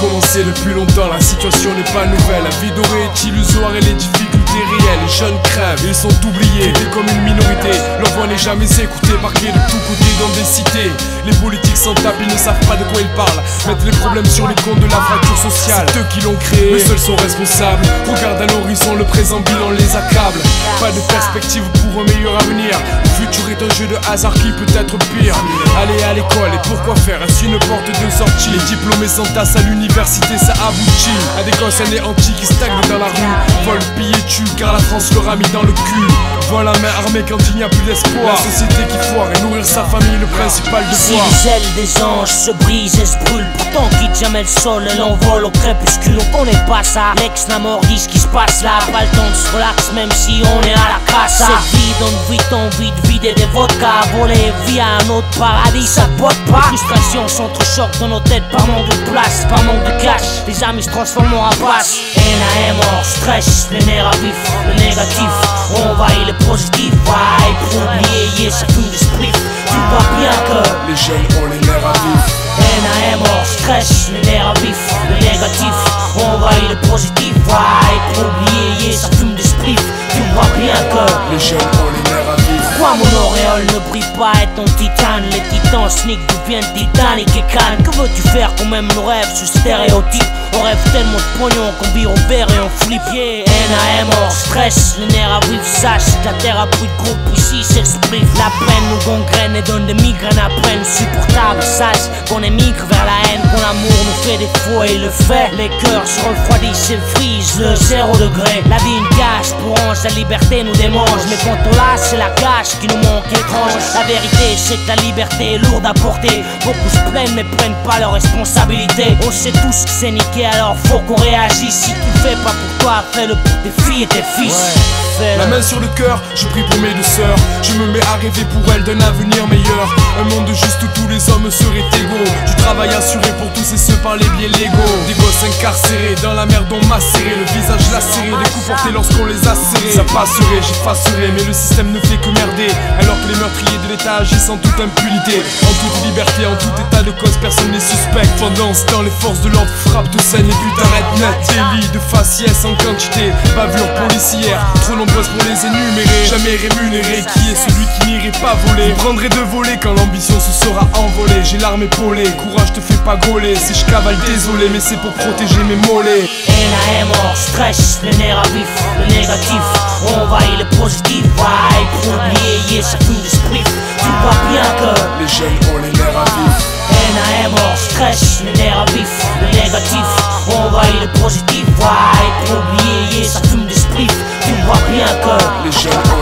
commencé depuis longtemps, la situation n'est pas nouvelle. La vie dorée est illusoire et les difficultés réelles. Les jeunes crèvent, ils sont oubliés, comme une minorité. Leur voix n'est jamais écoutée, parqués de tous côtés dans des cités. Les politiques s'en tapent, ils ne savent pas de quoi ils parlent. Mettre les problèmes sur les comptes de la fracture sociale. C'est eux qui l'ont créé, mais seuls sont responsables. Regarde à l'horizon, le présent bilan les accable. Pas de perspective pour un meilleur avenir. Le futur est un jeu de hasard qui peut être pire. Aller à l'école et pourquoi faire Est-ce une porte de sortie Les diplômés s'entassent à l'université, ça aboutit à des gosses anéantis qui stagnent dans la rue. Vol, pillés, tue, car la France leur a mis dans le cul. Vol la main armée quand il n'y a plus d'espoir. La société qui foire et nourrir sa famille, le principal Si devoir. les ailes des anges se brisent et se brûlent, pourtant quitte jamais le sol, elle envole au crépuscule. On connaît pas ça, l'ex la mort dit ce qui se passe là. Pas le temps de se relax, même si on est à la casse. Vie donne vite envie de vider des vodkas, voler via un autre paradis, ça te botte pas. Les frustrations s'entrechoquent dans nos têtes par manque de place, par manque de cash. Les amis se transforment en rapaces. NAM hors stress, les nerfs à vif, le négatif. On envahit le positif, vibe pour oublier, yeah, ça fume du split. Tu vois bien que Les jeunes ont les nerfs à vif. NAM hors stress, les nerfs à vif, le négatif. On envahit le positif, vibe pour oublier, Les les nerfs pourquoi mon auréole ne brille pas et ton titane Les titans sneak deviennent titanic et canne Que veux-tu faire qu'on même nos rêves sous stéréotype On rêve tellement de pognon qu'on vire au verre et on flippe. Yeah, NAM hors stress, le nerf à vif sache la terre a pris de groupe ici s'exprime La peine nous gangrène et donne des migraines à peine. Supportable Sache qu'on émigre vers la haine, l'amour nous fait des faux et le fait. Les cœurs se refroidissent et frisent le zéro degré. La vie une cage pour ange, la liberté nous démange. Mais quand on lâche c'est la cage qui nous manque étrange. La vérité c'est que la liberté est lourde à porter. Beaucoup se plaignent mais prennent pas leurs responsabilités. On sait tous que c'est niqué alors faut qu'on réagisse fais pas pour toi, fais-le pour tes filles et tes fils. La main sur le cœur, je prie pour mes deux sœurs. Je me mets à rêver pour elles d'un avenir meilleur. Un monde juste où tous les hommes seraient égaux. Du travail assuré pour tous et ceux par les biais légaux. Des gosses incarcérés dans la merde on macéré. Le visage lacéré, des coups portés lorsqu'on les a serrés. Ça passerait, j'effacerai, mais le système ne fait que merder. Meurtriers de l'État agissent en toute impunité. En toute liberté, en tout état de cause, personne n'est suspect. Pendant ce temps, les forces de l'ordre frappent de scène et buts d'arrêt net. Délit de faciès en quantité. Bavure policière, trop nombreuses pour les énumérer. Jamais rémunéré, qui est celui qui n'aurait pas volé Prendrai de voler quand l'ambition se sera envolée. J'ai l'arme épaulée, courage te fait pas gauler. Si je cavale désolé mais c'est pour protéger mes mollets. Haine stress, le nerf à vif, le négatif On va et le positif, vibe oublier, ça fume de sprint. Tu vois bien que les jeunes ont les nerfs à vif. Haine stress, le nerf à vif, le négatif On va et le positif, vibe oublier, ça fume de sprint. Tu vois bien que les jeunes